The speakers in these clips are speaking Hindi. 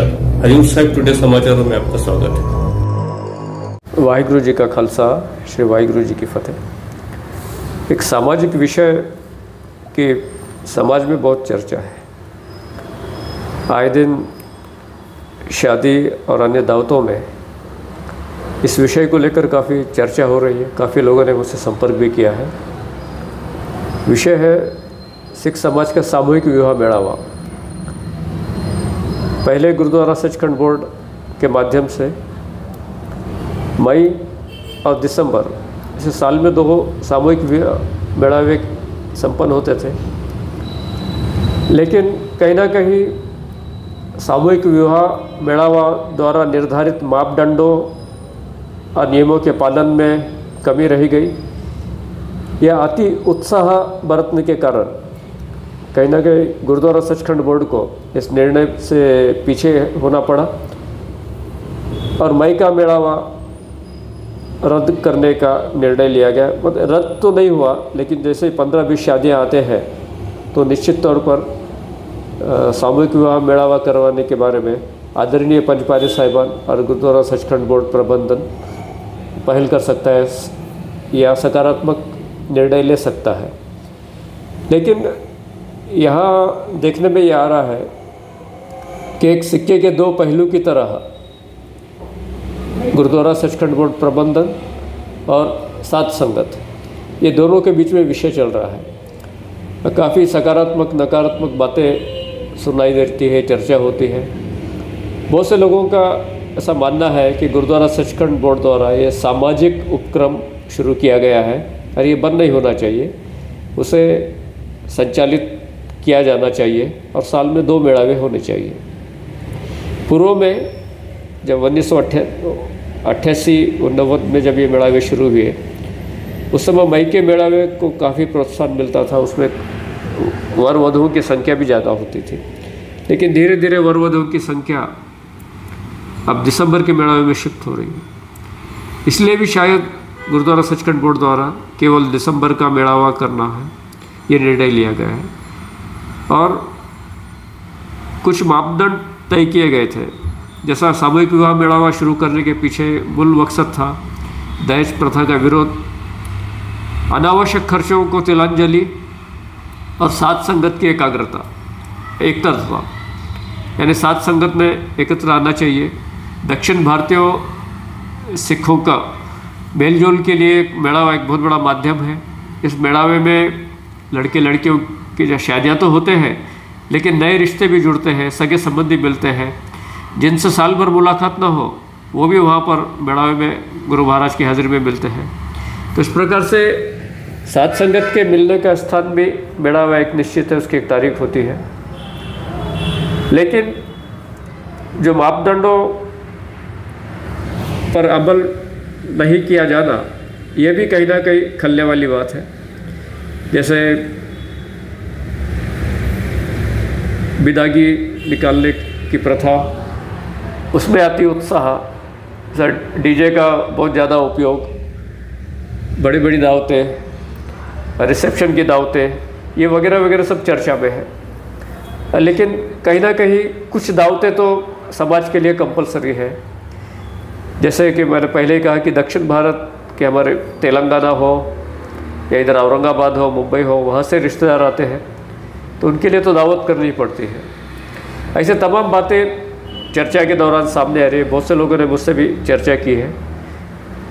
हरिओम साहब टुडे समाचारों में आपका स्वागत है। वाहिगुरु जी का खालसा, श्री वाहिगुरु जी की फतेह। एक सामाजिक विषय की समाज में बहुत चर्चा है। आए दिन शादी और अन्य दावतों में इस विषय को लेकर काफ़ी चर्चा हो रही है, काफ़ी लोगों ने मुझसे संपर्क भी किया है। विषय है, सिख समाज का सामूहिक विवाह मेड़ावा पहले गुरुद्वारा सचखंड बोर्ड के माध्यम से मई और दिसंबर, इस साल में दो सामूहिक मेड़ावे संपन्न होते थे। लेकिन कहीं ना कहीं सामूहिक विवाह मेड़ावा द्वारा निर्धारित मापदंडों और नियमों के पालन में कमी रही गई। यह अति उत्साह बरतने के कारण कहीं ना कहीं गुरुद्वारा सचखंड बोर्ड को इस निर्णय से पीछे होना पड़ा और मई का मेड़ावा रद्द करने का निर्णय लिया गया। मतलब रद्द तो नहीं हुआ, लेकिन जैसे पंद्रह बीस शादियाँ आते हैं तो निश्चित तौर पर सामूहिक विवाह मेलावा करवाने के बारे में आदरणीय पंचपारी साहिबान और गुरुद्वारा सचखंड बोर्ड प्रबंधन पहल कर सकता है, या सकारात्मक निर्णय ले सकता है। लेकिन यहाँ देखने में ये आ रहा है कि एक सिक्के के दो पहलू की तरह गुरुद्वारा सचखंड बोर्ड प्रबंधन और सात संगत, ये दोनों के बीच में विषय चल रहा है। काफ़ी सकारात्मक, नकारात्मक बातें सुनाई देती है, चर्चा होती है। बहुत से लोगों का ऐसा मानना है कि गुरुद्वारा सचखंड बोर्ड द्वारा ये सामाजिक उपक्रम शुरू किया गया है और ये बंद नहीं होना चाहिए। उसे संचालित किया जाना चाहिए और साल में दो मेड़ावे होने चाहिए। पूर्व में जब उन्नीस सौ अट्ठासी में जब ये मेड़ावे शुरू हुए, उस समय मई के मेड़ावे को काफ़ी प्रोत्साहन मिलता था, उसमें वर वधुओं की संख्या भी ज़्यादा होती थी। लेकिन धीरे धीरे वर वधुओं की संख्या अब दिसंबर के मेड़ावे में शिफ्ट हो रही है। इसलिए भी शायद गुरुद्वारा सचखंड बोर्ड द्वारा केवल दिसंबर का मेड़ावा करना है, ये निर्णय लिया गया है। और कुछ मापदंड तय किए गए थे। जैसा सामूहिक विवाह मेड़ावा शुरू करने के पीछे मूल मकसद था, दहेज प्रथा का विरोध, अनावश्यक खर्चों को तिलांजलि और सात संगत की एकाग्रता एक तरफा यानी सात संगत में एकत्र आना चाहिए। दक्षिण भारतीय, सिखों का मेलजोल के लिए मेड़ावा एक बहुत बड़ा माध्यम है। इस मेड़ावे में लड़के लड़कियों की जो शादियाँ तो होते हैं, लेकिन नए रिश्ते भी जुड़ते हैं, सगे संबंधी मिलते हैं। जिनसे साल भर मुलाकात ना हो, वो भी वहाँ पर मेड़ावे में, गुरु महाराज की हाजिरी में मिलते हैं। तो इस प्रकार से सात संगत के मिलने का स्थान भी मेड़ावा एक निश्चित है, उसकी एक तारीख होती है। लेकिन जो मापदंडों पर अमल नहीं किया जाना, ये भी कहीं ना कहीं खलने वाली बात है। जैसे विदागी निकालने की प्रथा। उसमें आती उत्साह। सर डीजे का बहुत ज़्यादा उपयोग। बड़ी बड़ी दावतें, रिसेप्शन की दावतें, ये वगैरह वगैरह सब चर्चा में है। लेकिन कहीं ना कहीं कुछ दावतें तो समाज के लिए कंपलसरी है। जैसे कि मैंने पहले ही कहा कि दक्षिण भारत के हमारे तेलंगाना हो या इधर औरंगाबाद हो, मुंबई हो, वहाँ से रिश्तेदार आते हैं। तो उनके लिए तो दावत करनी पड़ती है। ऐसे तमाम बातें चर्चा के दौरान सामने आ रही है। बहुत से लोगों ने मुझसे भी चर्चा की है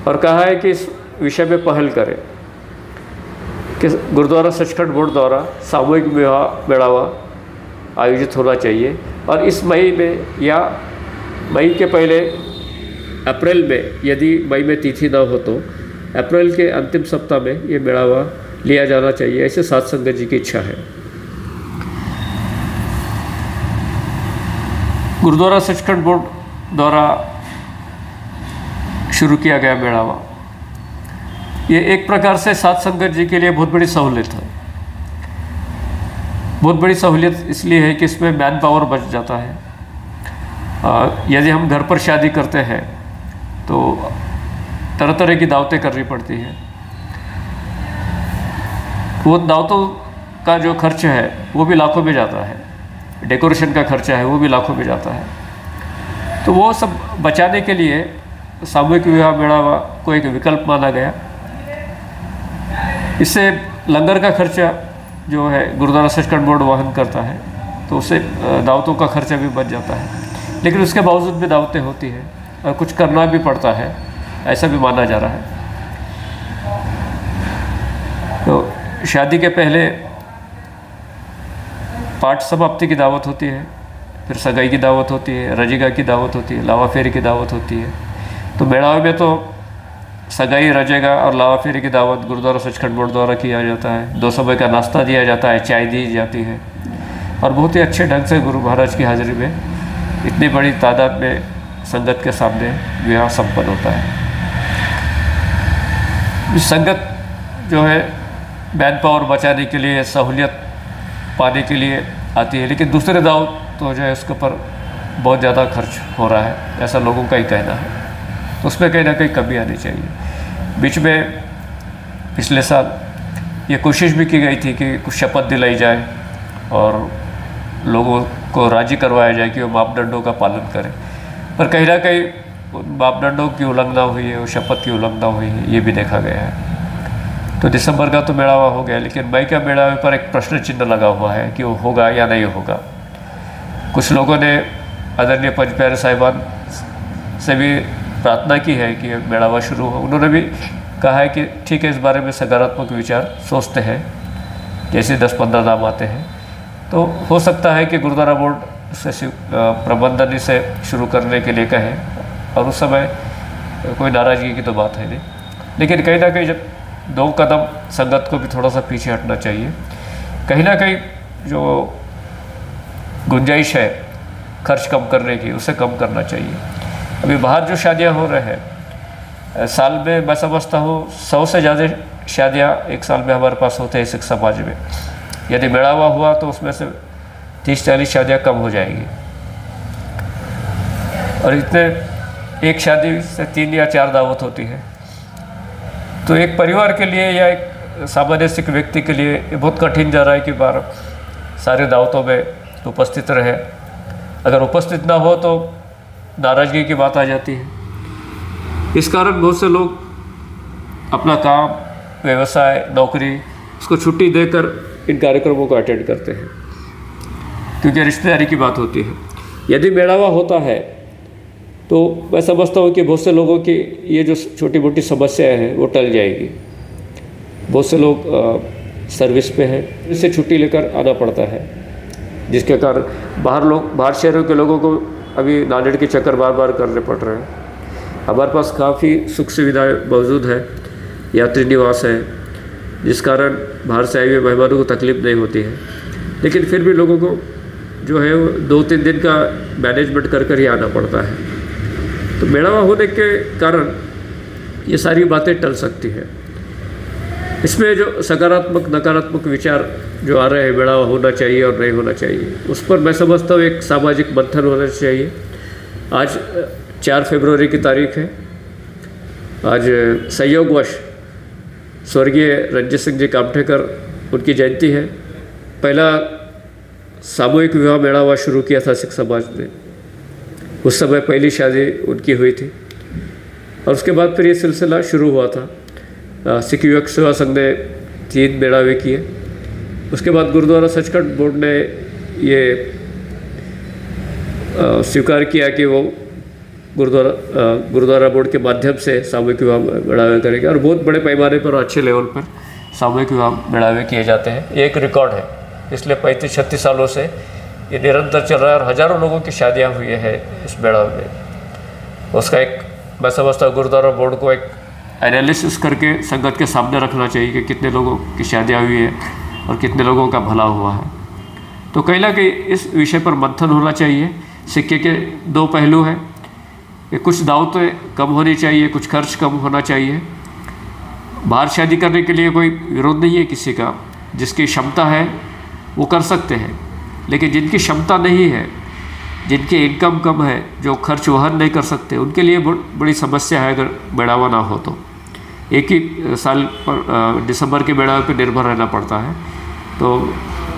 और कहा है कि इस विषय में पहल करें कि गुरुद्वारा सचखंड बोर्ड द्वारा सामूहिक विवाह मेड़ावा आयोजित होना चाहिए और इस मई में या मई के पहले अप्रैल में यदि मई में तिथि ना हो तो अप्रैल के अंतिम सप्ताह में ये मेड़ावा लिया जाना चाहिए। ऐसे सात संगत जी की इच्छा है। गुरुद्वारा सचखंड बोर्ड द्वारा शुरू किया गया मेड़ावा ये एक प्रकार से सात संगत जी के लिए बहुत बड़ी सहूलियत है। बहुत बड़ी सहूलियत इसलिए है कि इसमें मैन पावर बच जाता है। यदि हम घर पर शादी करते हैं तो तरह तरह की दावतें करनी पड़ती हैं। वो दावतों का जो खर्च है, वो भी लाखों में जाता है। डेकोरेशन का खर्चा है, वो भी लाखों में जाता है। तो वो सब बचाने के लिए सामूहिक विवाह मेड़ावा को एक विकल्प माना गया। इससे लंगर का खर्चा जो है, गुरुद्वारा सचखंड बोर्ड वहन करता है तो उससे दावतों का खर्चा भी बच जाता है। लेकिन उसके बावजूद भी दावतें होती हैं, और कुछ करना भी पड़ता है, ऐसा भी माना जा रहा है। तो शादी के पहले पाठ सब समाप्ति की दावत होती है। फिर सगाई की दावत होती है, रजिगा की दावत होती है लावा फेरी की दावत होती है। तो मेड़ावे में तो सगाई, रजेगा और लावा फेरी की दावत गुरुद्वारा सचखंड बोर्ड द्वारा किया जाता है। दो समय का नाश्ता दिया जाता है, चाय दी जाती है। और बहुत ही अच्छे ढंग से गुरु महाराज की हाजिरी में इतनी बड़ी तादाद में संगत के सामने विवाह संपन्न होता है। संगत जो है मैन पावर बचाने के लिए सहूलियत पाने के लिए आती है। लेकिन दूसरे दाव तो जो है उसके ऊपर बहुत ज़्यादा खर्च हो रहा है, ऐसा लोगों का ही कहना है। तो उसमें कहीं ना कहीं कमी आनी चाहिए। बीच में पिछले साल ये कोशिश भी की गई थी कि कुछ शपथ दिलाई जाए और लोगों को राज़ी करवाया जाए कि वो मापदंडों का पालन करें। पर कहीं ना कहीं उन मापदंडों की उल्लंघना हुई है वो शपथ की उल्लंघना हुई है, ये भी देखा गया है। तो दिसंबर का तो मेड़ावा हो गया, लेकिन मई का मेड़ावे पर एक प्रश्न चिन्ह लगा हुआ है कि वो होगा या नहीं होगा। कुछ लोगों ने आदरणीय पंच प्यारे साहिबान से भी प्रार्थना की है कि मेड़ावा शुरू हो। उन्होंने भी कहा है कि ठीक है, इस बारे में सकारात्मक विचार, सोचते हैं, जैसे दस पंद्रह नाम आते हैं। तो हो सकता है कि गुरुद्वारा बोर्ड से प्रबंधन से शुरू करने के लिए कहें, और उस समय कोई नाराज़गी की तो बात है नहीं। लेकिन कहीं ना कहीं जब दो कदम संगत को भी थोड़ा सा पीछे हटना चाहिए। कहीं ना कहीं जो गुंजाइश है, खर्च कम करने की, उसे कम करना चाहिए। अभी बाहर जो शादियाँ हो रहे हैं साल में मैं समझता हूँ सौ से ज़्यादा शादियाँ एक साल में हमारे पास होते हैं सिख समाज में। यदि मेड़ावा हुआ तो उसमें से तीस चालीस शादियाँ कम हो जाएगी। और इतने, एक शादी से तीन या चार दावत होती है। तो एक परिवार के लिए या एक सामान्य सिख व्यक्ति के लिए ये बहुत कठिन जा रहा है कि बार सारे दावतों में उपस्थित रहे। अगर उपस्थित ना हो तो नाराज़गी की बात आ जाती है। इस कारण बहुत से लोग अपना काम, व्यवसाय, नौकरी, उसको छुट्टी देकर इन कार्यक्रमों को अटेंड करते हैं। क्योंकि रिश्तेदारी की बात होती है। यदि मेड़ावा होता है तो मैं समझता हूँ कि बहुत से लोगों की ये जो छोटी मोटी समस्याएँ हैं वो टल जाएगी। बहुत से लोग आ, सर्विस पे हैं इससे छुट्टी लेकर आना पड़ता है। जिसके कारण बाहर लोग बाहर शहरों के लोगों को अभी नांदेड़ के चक्कर बार बार करने पड़ रहे हैं। हमारे पास काफ़ी सुख सुविधाएँ मौजूद हैं यात्री निवास है जिस कारण बाहर से आए हुए मेहमानों को तकलीफ़ नहीं होती है। लेकिन फिर भी लोगों को जो है वो दो तीन दिन का मैनेजमेंट कर कर ही आना पड़ता है। तो मेड़ावा होने के कारण ये सारी बातें टल सकती है। इसमें जो सकारात्मक, नकारात्मक विचार जो आ रहे हैं मेड़ावा होना चाहिए और नहीं होना चाहिए, उस पर मैं समझता हूँ एक सामाजिक मंथन होना चाहिए। आज चार फरवरी की तारीख है। आज संयोगवश स्वर्गीय रंजित सिंह जी कामठेकर, उनकी जयंती है। पहला सामूहिक विवाह मेड़ावा शुरू किया था सिख समाज ने। उस समय पहली शादी उनकी हुई थी। और उसके बाद फिर ये सिलसिला शुरू हुआ था। सिख युवक सेवा संघ ने तीन बेड़ावे किए। उसके बाद गुरुद्वारा सचखंड बोर्ड ने ये स्वीकार किया कि वो गुरुद्वारा गुरुद्वारा बोर्ड के माध्यम से सामूहिक विवाह बढ़ावे करेंगे। और बहुत बड़े पैमाने पर अच्छे लेवल पर सामूहिक विवाह बढ़ावे किए जाते हैं। एक रिकॉर्ड है। इसलिए पैंतीस, छत्तीस सालों से ये निरंतर चल रहा है और हज़ारों लोगों की शादियाँ हुई है इस मेड़ा में। उसका एक मैं समझता हूँ गुरुद्वारा बोर्ड को एक एनालिसिस करके संगत के सामने रखना चाहिए कि कितने लोगों की शादियाँ हुई है और कितने लोगों का भला हुआ है। तो कहीं ना कहीं इस विषय पर मंथन होना चाहिए। सिक्के के दो पहलू हैं। कुछ दावतें कम होनी चाहिए, कुछ खर्च कम होना चाहिए। बाहर शादी करने के लिए कोई विरोध नहीं है किसी का। जिसकी क्षमता है, वो कर सकते हैं। लेकिन जिनकी क्षमता नहीं है, जिनकी इनकम कम है, जो खर्च वहन नहीं कर सकते, उनके लिए बड़ी समस्या है अगर बढ़ावा ना हो तो। एक ही साल पर दिसंबर के बेड़ावे पर निर्भर रहना पड़ता है। तो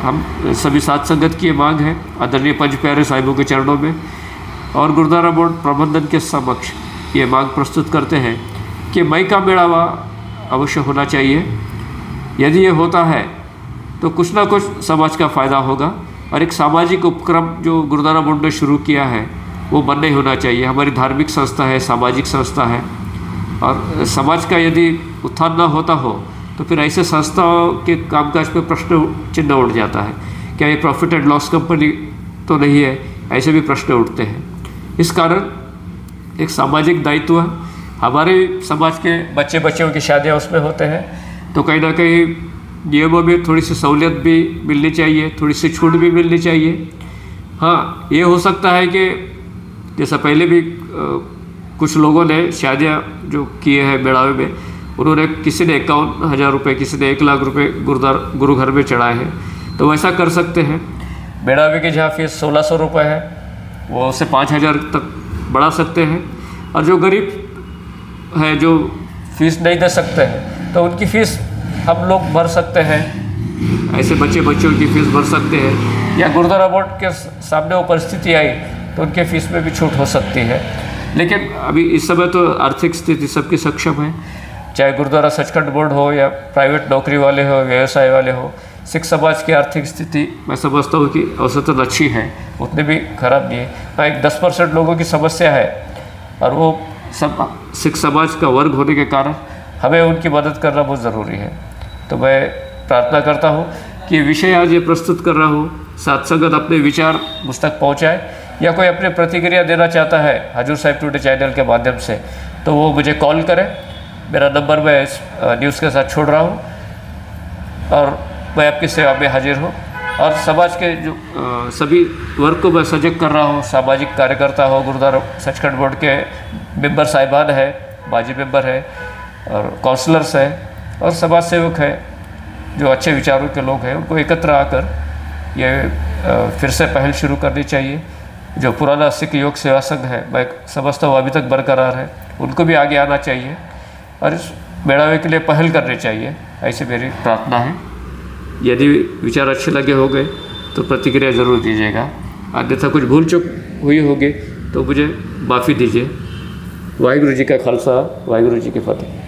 हम सभी सात संगत की ये मांग है, आदरणीय पंच प्यारे साहिबों के चरणों में, और गुरुद्वारा बोर्ड प्रबंधन के समक्ष ये मांग प्रस्तुत करते हैं कि मई का मेड़ावा अवश्य होना चाहिए। यदि ये होता है तो कुछ ना कुछ समाज का फ़ायदा होगा। और एक सामाजिक उपक्रम जो गुरुद्वारा बोर्ड ने शुरू किया है, वो बंद नहीं होना चाहिए। हमारी धार्मिक संस्था है, सामाजिक संस्था है। और समाज का यदि उत्थान न होता हो तो फिर ऐसे संस्थाओं के कामकाज पर प्रश्न चिन्ह उठ जाता है। क्या ये प्रॉफिट एंड लॉस कंपनी तो नहीं है? ऐसे भी प्रश्न उठते हैं। इस कारण एक सामाजिक दायित्व हमारे समाज के बच्चे बच्चियों की शादियाँ उसमें होते हैं। तो कहीं ना कहीं नियमों में थोड़ी सी सहूलियत भी मिलनी चाहिए थोड़ी सी छूट भी मिलनी चाहिए। हाँ ये हो सकता है कि जैसा पहले भी आ, कुछ लोगों ने शादियाँ जो किए हैं बेड़ावे में उन्होंने किसी ने इक्यावन हज़ार रुपये किसी ने एक लाख रुपये गुरुद्वार गुरु घर में चढ़ाए हैं। तो वैसा कर सकते हैं। बेड़ावे की जहाँ फ़ीस सोलह सौ रुपये है वो उसे पाँच हज़ार तक बढ़ा सकते हैं। और जो गरीब है जो फ़ीस नहीं दे सकते हैं तो उनकी फ़ीस हम लोग भर सकते हैं। ऐसे बच्चे बच्चों की फ़ीस भर सकते हैं। या गुरुद्वारा बोर्ड के सामने वो परिस्थिति आई तो उनके फ़ीस में भी छूट हो सकती है। लेकिन अभी इस समय तो आर्थिक स्थिति सबकी सक्षम है। चाहे गुरुद्वारा सचखंड बोर्ड हो या प्राइवेट नौकरी वाले हो, व्यवसाय वाले हो, सिख समाज की आर्थिक स्थिति मैं समझता हूँ कि औसतन अच्छी है। उतनी भी खराब नहीं है। हाँ एक दस परसेंट लोगों की समस्या है और वो सब सिख समाज का वर्ग होने के कारण हमें उनकी मदद करना बहुत ज़रूरी है। तो मैं प्रार्थना करता हूँ कि विषय आज ये प्रस्तुत कर रहा हूँ। साथ संगत अपने विचार मुझ तक पहुँचाए या कोई अपने प्रतिक्रिया देना चाहता है हजूर साहिब टूडे चैनल के माध्यम से तो वो मुझे कॉल करें। मेरा नंबर मैं न्यूज़ के साथ छोड़ रहा हूँ और मैं आपकी सेवा में हाजिर हूँ। और समाज के जो आ, सभी वर्ग को मैं सजग कर रहा हूँ। सामाजिक कार्यकर्ता हो गुरुद्वारा सचखंड बोर्ड के मेंबर साहिबान है बाजी मेंबर है और काउंसलर्स है। और समाज सेवक है, जो अच्छे विचारों के लोग हैं, उनको एकत्र आकर ये फिर से पहल शुरू करनी चाहिए। जो पुराना सिख योग सेवा संघ है, मैं समझता हूँ अभी तक बरकरार है, उनको भी आगे आना चाहिए और इस मेड़ावे के लिए पहल करनी चाहिए, ऐसी मेरी प्रार्थना है। यदि विचार अच्छे लगे हो गए तो प्रतिक्रिया ज़रूर दीजिएगा। अन्यथा कुछ भूल चुक हुई होगी तो मुझे माफ़ी दीजिए। वाहिगुरु जी का खालसा, वाहिगुरु जी की फतेह।